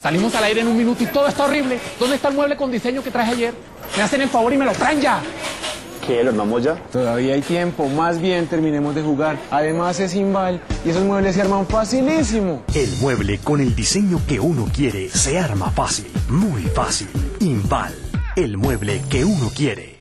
Salimos al aire en un minuto y todo está horrible. ¿Dónde está el mueble con diseño que traje ayer? Me hacen el favor y me lo traen ya. ¿Qué? ¿Lo armamos ya? Todavía hay tiempo, más bien terminemos de jugar. Además es Inval y esos muebles se arman facilísimo. El mueble con el diseño que uno quiere se arma fácil, muy fácil. Inval, el mueble que uno quiere.